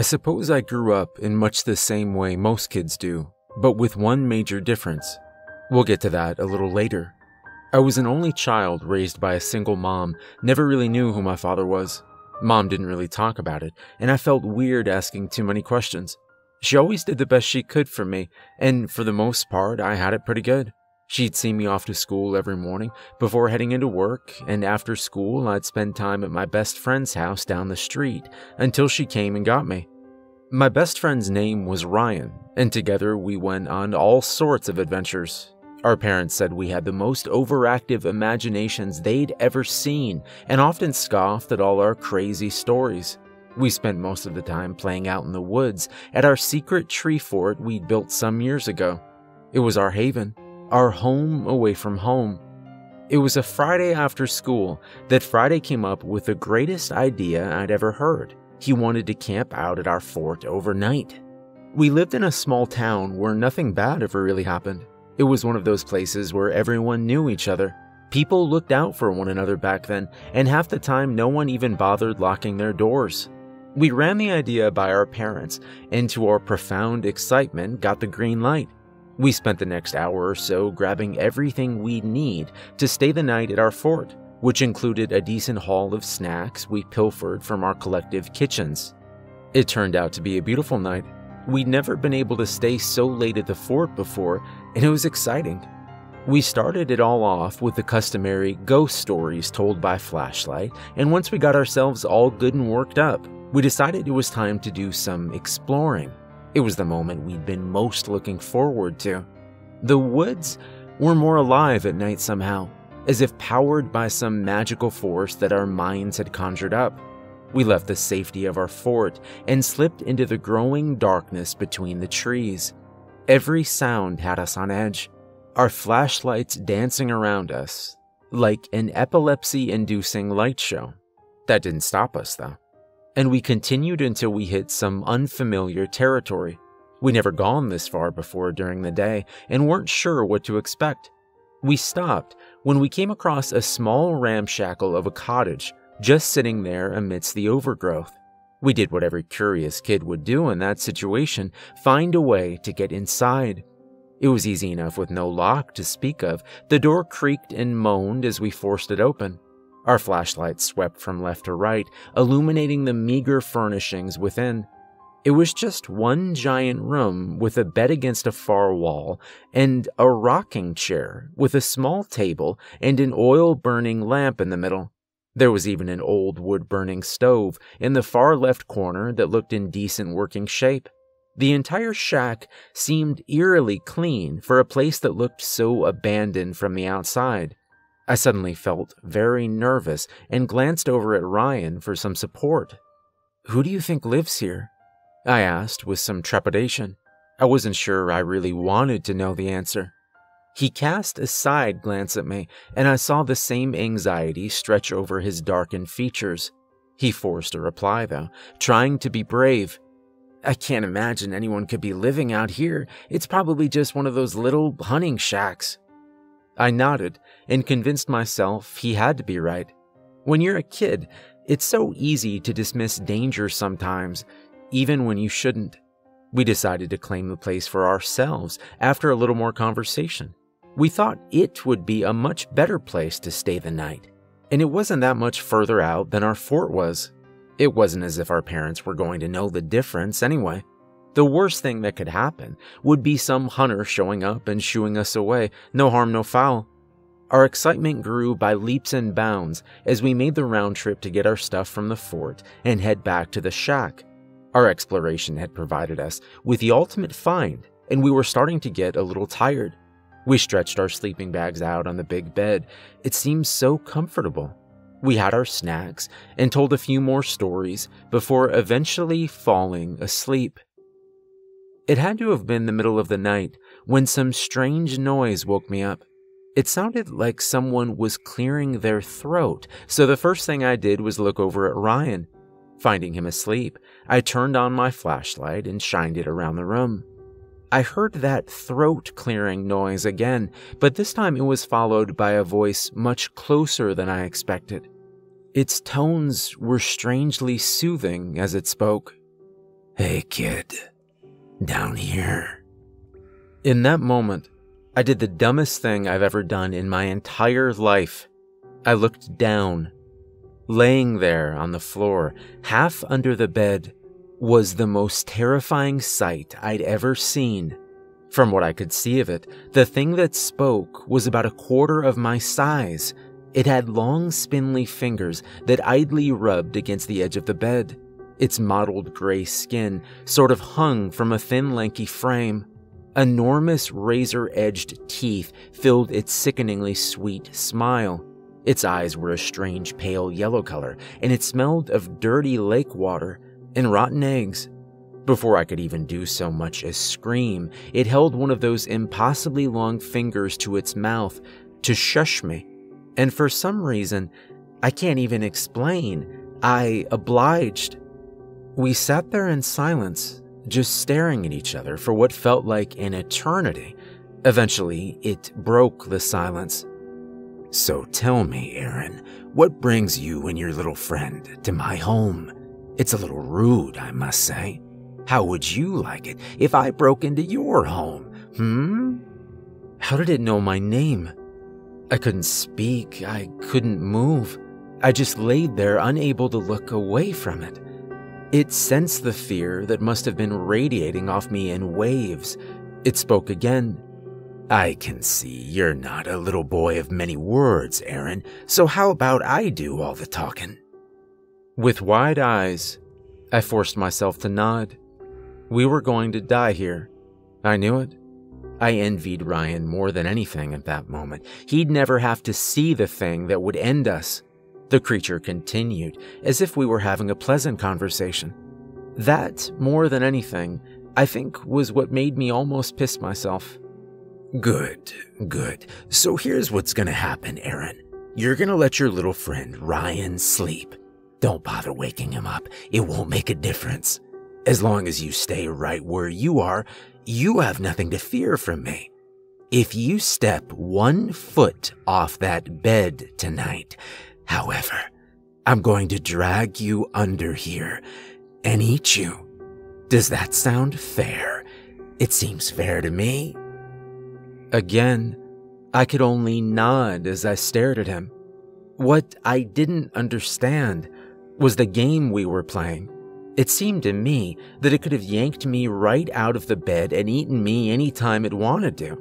I suppose I grew up in much the same way most kids do, but with one major difference. We'll get to that a little later. I was an only child raised by a single mom, never really knew who my father was. Mom didn't really talk about it, and I felt weird asking too many questions. She always did the best she could for me, and for the most part, I had it pretty good. She'd see me off to school every morning before heading into work, and after school, I'd spend time at my best friend's house down the street until she came and got me. My best friend's name was Ryan, and together we went on all sorts of adventures. Our parents said we had the most overactive imaginations they'd ever seen and often scoffed at all our crazy stories. We spent most of the time playing out in the woods at our secret tree fort we'd built some years ago. It was our haven, our home away from home. It was a Friday after school that Friday came up with the greatest idea I'd ever heard. He wanted to camp out at our fort overnight. We lived in a small town where nothing bad ever really happened. It was one of those places where everyone knew each other. People looked out for one another back then, and half the time no one even bothered locking their doors. We ran the idea by our parents, and to our profound excitement, got the green light. We spent the next hour or so grabbing everything we'd need to stay the night at our fort, which included a decent haul of snacks we pilfered from our collective kitchens. It turned out to be a beautiful night. We'd never been able to stay so late at the fort before, and it was exciting. We started it all off with the customary ghost stories told by flashlight, and once we got ourselves all good and worked up, we decided it was time to do some exploring. It was the moment we'd been most looking forward to. The woods were more alive at night somehow, as if powered by some magical force that our minds had conjured up. We left the safety of our fort and slipped into the growing darkness between the trees. Every sound had us on edge, our flashlights dancing around us, like an epilepsy inducing light show. That didn't stop us, though and we continued until we hit some unfamiliar territory. We'd never gone this far before during the day and weren't sure what to expect. We stopped when we came across a small ramshackle of a cottage just sitting there amidst the overgrowth. We did what every curious kid would do in that situation find a way to get inside. It was easy enough with no lock to speak of. The door creaked and moaned as we forced it open. Our flashlights swept from left to right, illuminating the meager furnishings within. It was just one giant room with a bed against a far wall and a rocking chair with a small table and an oil burning lamp in the middle. There was even an old wood burning stove in the far left corner that looked in decent working shape. The entire shack seemed eerily clean for a place that looked so abandoned from the outside. I suddenly felt very nervous and glanced over at Ryan for some support. Who do you think lives here? I asked with some trepidation. I wasn't sure I really wanted to know the answer. He cast a side glance at me, and I saw the same anxiety stretch over his darkened features. He forced a reply, though, trying to be brave. I can't imagine anyone could be living out here. It's probably just one of those little hunting shacks. I nodded and convinced myself he had to be right. When you're a kid, it's so easy to dismiss danger sometimes, even when you shouldn't. We decided to claim the place for ourselves after a little more conversation. We thought it would be a much better place to stay the night, and it wasn't that much further out than our fort was. It wasn't as if our parents were going to know the difference anyway. The worst thing that could happen would be some hunter showing up and shooing us away. No harm, no foul. Our excitement grew by leaps and bounds as we made the round trip to get our stuff from the fort and head back to the shack. Our exploration had provided us with the ultimate find, and we were starting to get a little tired. We stretched our sleeping bags out on the big bed. It seemed so comfortable. We had our snacks and told a few more stories before eventually falling asleep. It had to have been the middle of the night when some strange noise woke me up. It sounded like someone was clearing their throat, so the first thing I did was look over at Ryan. Finding him asleep, I turned on my flashlight and shined it around the room. I heard that throat clearing noise again, but this time it was followed by a voice much closer than I expected. Its tones were strangely soothing as it spoke. Hey, kid. Down here. In that moment, I did the dumbest thing I've ever done in my entire life. I looked down. Laying there on the floor, half under the bed, was the most terrifying sight I'd ever seen. From what I could see of it, the thing that spoke was about a quarter of my size. It had long, spindly fingers that idly rubbed against the edge of the bed. Its mottled gray skin sort of hung from a thin, lanky frame. Enormous razor edged teeth filled its sickeningly sweet smile. Its eyes were a strange pale yellow color, and it smelled of dirty lake water and rotten eggs. Before I could even do so much as scream, it held one of those impossibly long fingers to its mouth to shush me. And for some reason, I can't even explain, I obliged. We sat there in silence, just staring at each other for what felt like an eternity. Eventually, it broke the silence. So tell me, Aaron, what brings you and your little friend to my home? It's a little rude, I must say. How would you like it if I broke into your home? Hmm? How did it know my name? I couldn't speak, I couldn't move. I just laid there, unable to look away from it. It sensed the fear that must have been radiating off me in waves. It spoke again. I can see you're not a little boy of many words, Aaron, so how about I do all the talking? With wide eyes, I forced myself to nod. We were going to die here. I knew it. I envied Ryan more than anything at that moment. He'd never have to see the thing that would end us. The creature continued, as if we were having a pleasant conversation. That, more than anything, I think was what made me almost piss myself. Good, good. So here's what's gonna happen, Aaron. You're gonna let your little friend Ryan sleep. Don't bother waking him up, it won't make a difference. As long as you stay right where you are, you have nothing to fear from me. If you step one foot off that bed tonight, however, I'm going to drag you under here and eat you. Does that sound fair? It seems fair to me. Again, I could only nod as I stared at him. What I didn't understand was the game we were playing. It seemed to me that it could have yanked me right out of the bed and eaten me any time it wanted to.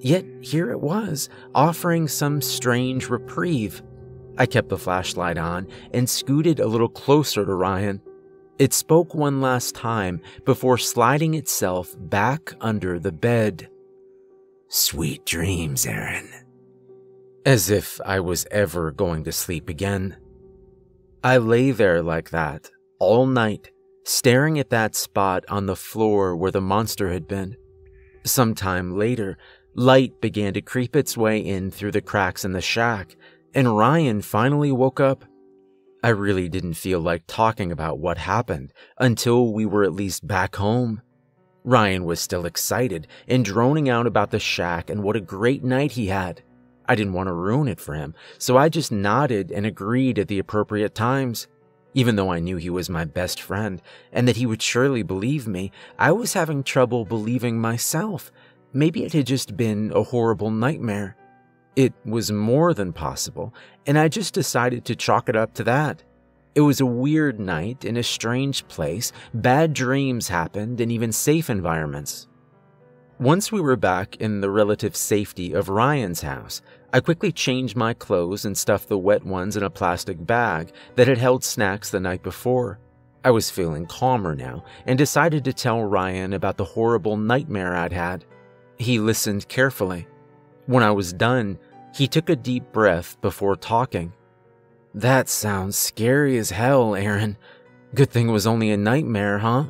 Yet here it was, offering some strange reprieve. I kept the flashlight on and scooted a little closer to Ryan. It spoke one last time before sliding itself back under the bed. Sweet dreams, Aaron. As if I was ever going to sleep again. I lay there like that all night, staring at that spot on the floor where the monster had been. Sometime later, light began to creep its way in through the cracks in the shack, and Ryan finally woke up. I really didn't feel like talking about what happened until we were at least back home. Ryan was still excited and droning out about the shack and what a great night he had. I didn't want to ruin it for him, so I just nodded and agreed at the appropriate times. Even though I knew he was my best friend and that he would surely believe me, I was having trouble believing myself. Maybe it had just been a horrible nightmare. It was more than possible, and I just decided to chalk it up to that. It was a weird night in a strange place, bad dreams happened, and even safe environments. Once we were back in the relative safety of Ryan's house, I quickly changed my clothes and stuffed the wet ones in a plastic bag that had held snacks the night before. I was feeling calmer now and decided to tell Ryan about the horrible nightmare I'd had. He listened carefully. When I was done, he took a deep breath before talking. That sounds scary as hell, Aaron. Good thing it was only a nightmare, huh?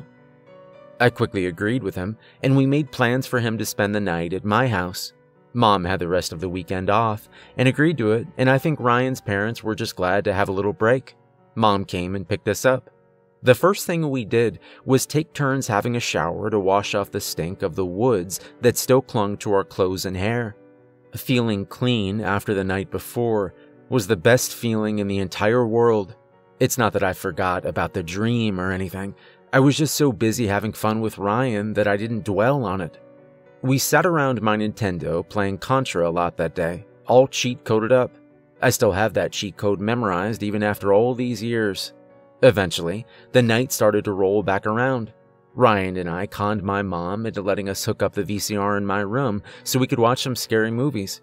I quickly agreed with him, and we made plans for him to spend the night at my house. Mom had the rest of the weekend off and agreed to it, and I think Ryan's parents were just glad to have a little break. Mom came and picked us up. The first thing we did was take turns having a shower to wash off the stink of the woods that still clung to our clothes and hair. Feeling clean after the night before was the best feeling in the entire world. It's not that I forgot about the dream or anything. I was just so busy having fun with Ryan that I didn't dwell on it. We sat around my Nintendo playing Contra a lot that day, all cheat coded up. I still have that cheat code memorized even after all these years. Eventually, the night started to roll back around. Ryan and I conned my mom into letting us hook up the VCR in my room so we could watch some scary movies.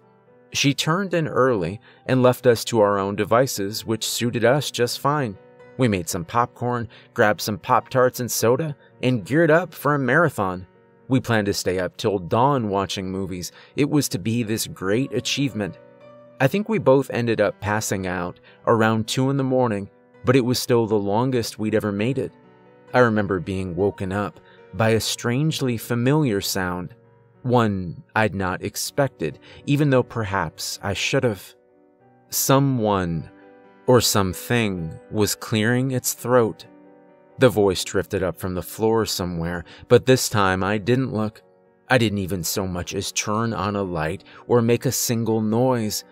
She turned in early and left us to our own devices, which suited us just fine. We made some popcorn, grabbed some Pop Tarts and soda, and geared up for a marathon. We planned to stay up till dawn watching movies. It was to be this great achievement. I think we both ended up passing out around 2 in the morning, but it was still the longest we'd ever made it. I remember being woken up by a strangely familiar sound, one I'd not expected, even though perhaps I should have. Someone or something was clearing its throat. The voice drifted up from the floor somewhere, but this time I didn't look. I didn't even so much as turn on a light or make a single noise.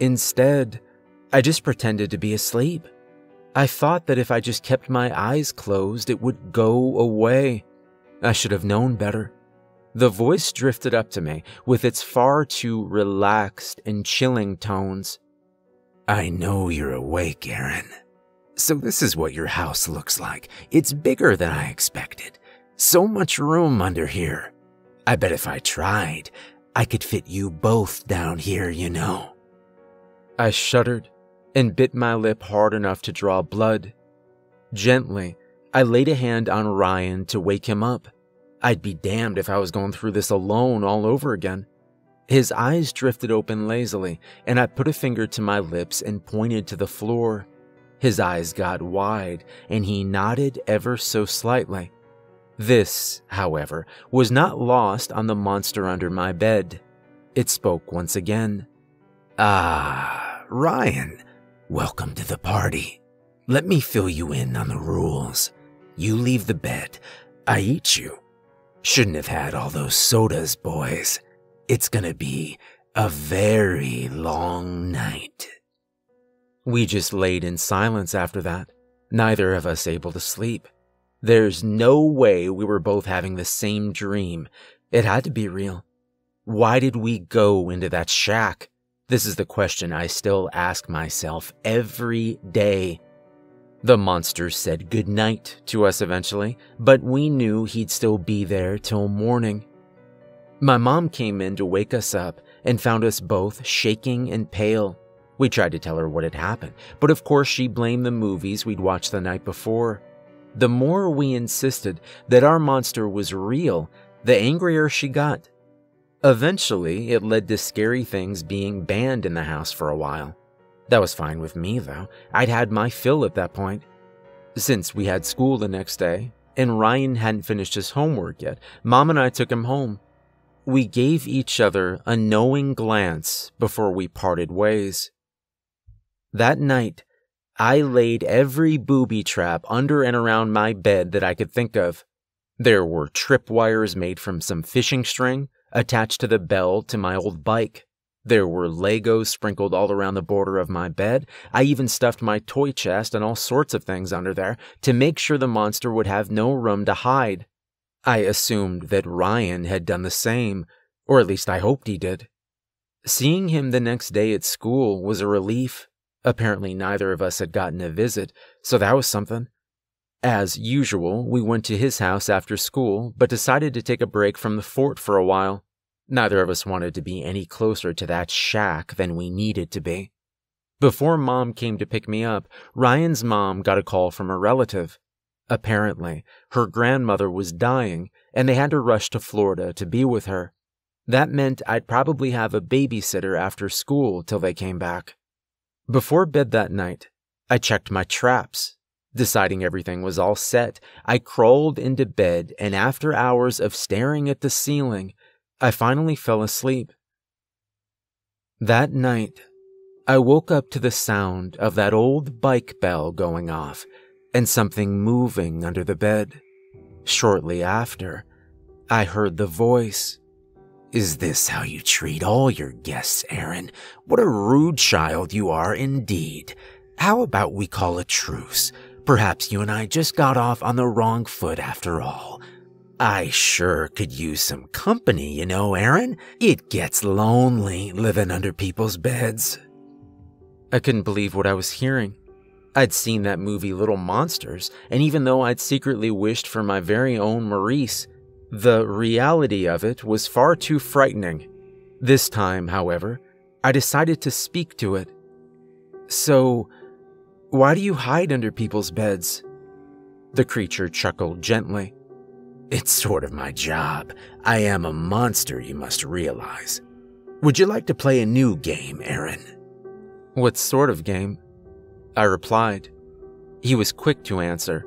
Instead, I just pretended to be asleep. I thought that if I just kept my eyes closed, it would go away. I should have known better. The voice drifted up to me with its far too relaxed and chilling tones. I know you're awake, Aaron. So this is what your house looks like. It's bigger than I expected. So much room under here. I bet if I tried, I could fit you both down here, you know. I shuddered and bit my lip hard enough to draw blood. Gently, I laid a hand on Ryan to wake him up. I'd be damned if I was going through this alone all over again. His eyes drifted open lazily, and I put a finger to my lips and pointed to the floor. His eyes got wide, and he nodded ever so slightly. This, however, was not lost on the monster under my bed. It spoke once again. Ah, Ryan, welcome to the party. Let me fill you in on the rules. You leave the bed, I eat you. Shouldn't have had all those sodas, boys. It's gonna be a very long night. We just laid in silence after that, neither of us able to sleep. There's no way we were both having the same dream. It had to be real. Why did we go into that shack? This is the question I still ask myself every day. The monster said goodnight to us eventually, but we knew he'd still be there till morning. My mom came in to wake us up and found us both shaking and pale. We tried to tell her what had happened, but of course she blamed the movies we'd watched the night before. The more we insisted that our monster was real, the angrier she got. Eventually, it led to scary things being banned in the house for a while. That was fine with me, though. I'd had my fill at that point. Since we had school the next day, and Ryan hadn't finished his homework yet, Mom and I took him home. We gave each other a knowing glance before we parted ways. That night, I laid every booby trap under and around my bed that I could think of. There were tripwires made from some fishing string attached to the bell to my old bike. There were Legos sprinkled all around the border of my bed. I even stuffed my toy chest and all sorts of things under there to make sure the monster would have no room to hide. I assumed that Ryan had done the same, or at least I hoped he did. Seeing him the next day at school was a relief. Apparently, neither of us had gotten a visit, so that was something. As usual, we went to his house after school, but decided to take a break from the fort for a while. Neither of us wanted to be any closer to that shack than we needed to be. Before mom came to pick me up, Ryan's mom got a call from a relative. Apparently, her grandmother was dying and they had to rush to Florida to be with her. That meant I'd probably have a babysitter after school till they came back. Before bed that night, I checked my traps. Deciding everything was all set, I crawled into bed and after hours of staring at the ceiling, I finally fell asleep. That night, I woke up to the sound of that old bike bell going off and something moving under the bed. Shortly after, I heard the voice. Is this how you treat all your guests, Aaron? What a rude child you are indeed. How about we call a truce? Perhaps you and I just got off on the wrong foot after all. I sure could use some company, you know, Aaron. It gets lonely living under people's beds. I couldn't believe what I was hearing. I'd seen that movie Little Monsters, and even though I'd secretly wished for my very own Maurice, the reality of it was far too frightening. This time, however, I decided to speak to it. So, why do you hide under people's beds? The creature chuckled gently. It's sort of my job. I am a monster, you must realize. Would you like to play a new game, Aaron? What sort of game? I replied. He was quick to answer.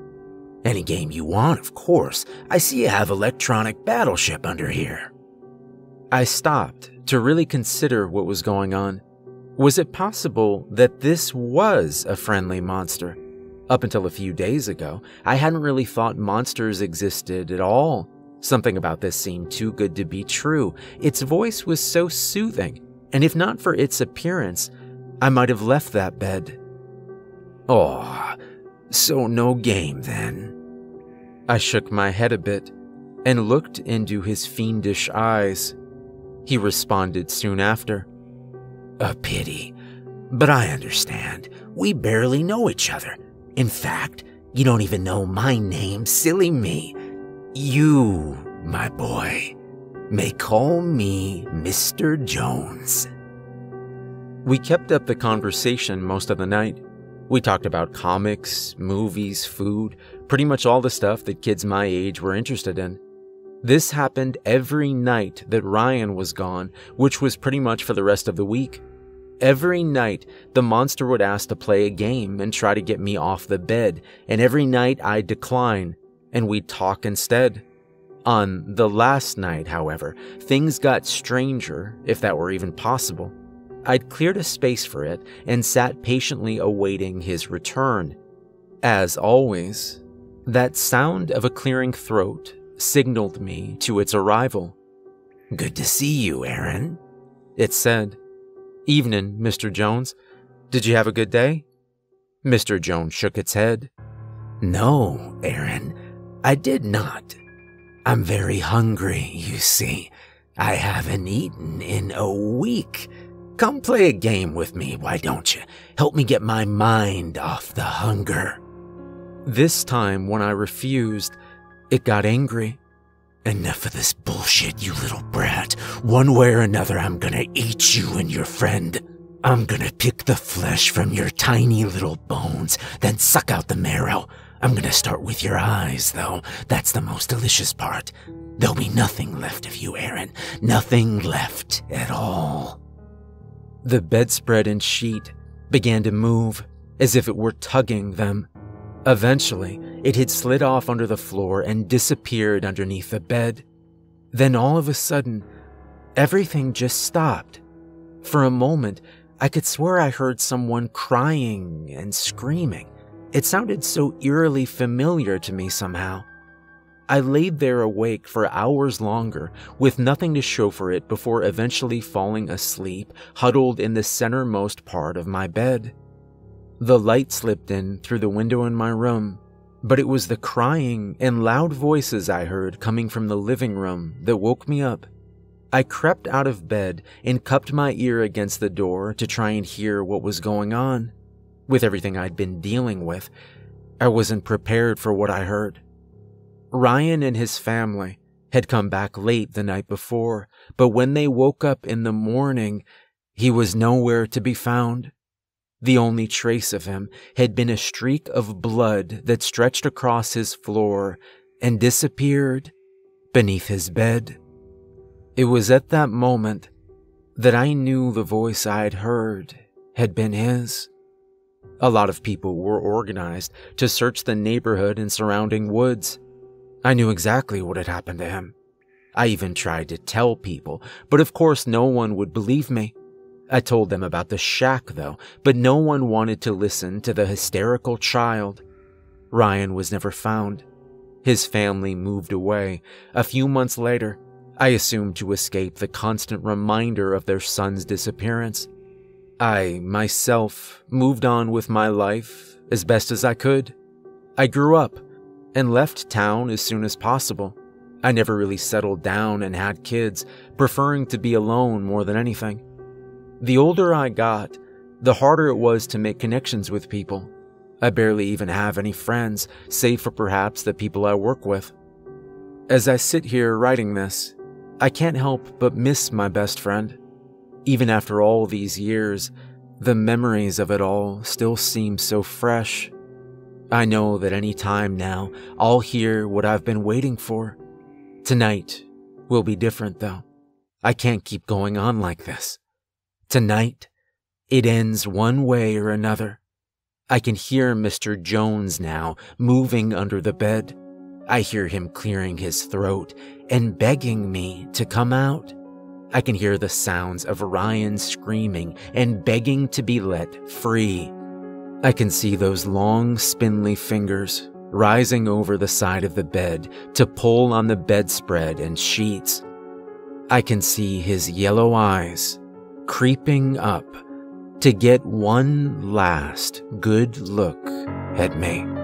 Any game you want, of course. I see you have electronic battleship under here. I stopped to really consider what was going on. Was it possible that this was a friendly monster? Up until a few days ago, I hadn't really thought monsters existed at all. Something about this seemed too good to be true. Its voice was so soothing, and if not for its appearance, I might have left that bed. Oh, so no game then? I shook my head a bit and looked into his fiendish eyes. He responded soon after. A pity, but I understand. We barely know each other. In fact, you don't even know my name, silly me. You, my boy, may call me Mr. Jones. We kept up the conversation most of the night. We talked about comics, movies, food, pretty much all the stuff that kids my age were interested in. This happened every night that Ryan was gone, which was pretty much for the rest of the week. Every night, the monster would ask to play a game and try to get me off the bed, and every night I'd decline, and we'd talk instead. On the last night, however, things got stranger, if that were even possible. I'd cleared a space for it and sat patiently awaiting his return. As always, that sound of a clearing throat signaled me to its arrival. Good to see you, Aaron, it said. Evening, Mr. Jones. Did you have a good day? Mr. Jones shook its head. No, Aaron, I did not. I'm very hungry, you see. I haven't eaten in a week. Come play a game with me, why don't you? Help me get my mind off the hunger. This time, when I refused, it got angry. Enough of this bullshit, you little brat. One way or another, I'm gonna eat you and your friend. I'm gonna pick the flesh from your tiny little bones, then suck out the marrow. I'm gonna start with your eyes, though. That's the most delicious part. There'll be nothing left of you, Aaron. Nothing left at all. The bedspread and sheet began to move as if it were tugging them. Eventually, it had slid off under the floor and disappeared underneath the bed. Then all of a sudden, everything just stopped. For a moment, I could swear I heard someone crying and screaming. It sounded so eerily familiar to me somehow. I laid there awake for hours longer, with nothing to show for it before eventually falling asleep, huddled in the centermost part of my bed. The light slipped in through the window in my room, but it was the crying and loud voices I heard coming from the living room that woke me up. I crept out of bed and cupped my ear against the door to try and hear what was going on. With everything I'd been dealing with, I wasn't prepared for what I heard. Ryan and his family had come back late the night before, but when they woke up in the morning, he was nowhere to be found. The only trace of him had been a streak of blood that stretched across his floor and disappeared beneath his bed. It was at that moment that I knew the voice I'd heard had been his. A lot of people were organized to search the neighborhood and surrounding woods. I knew exactly what had happened to him. I even tried to tell people, but of course no one would believe me. I told them about the shack, though, but no one wanted to listen to the hysterical child. Ryan was never found. His family moved away. A few months later, I assumed to escape the constant reminder of their son's disappearance. I, myself, moved on with my life as best as I could. I grew up and left town as soon as possible. I never really settled down and had kids, preferring to be alone more than anything. The older I got, the harder it was to make connections with people. I barely even have any friends, save for perhaps the people I work with. As I sit here writing this, I can't help but miss my best friend. Even after all these years, the memories of it all still seem so fresh. I know that any time now, I'll hear what I've been waiting for. Tonight will be different, though. I can't keep going on like this. Tonight, it ends one way or another. I can hear Mr. Jones now moving under the bed. I hear him clearing his throat and begging me to come out. I can hear the sounds of Ryan screaming and begging to be let free. I can see those long, spindly fingers rising over the side of the bed to pull on the bedspread and sheets. I can see his yellow eyes creeping up to get one last good look at me.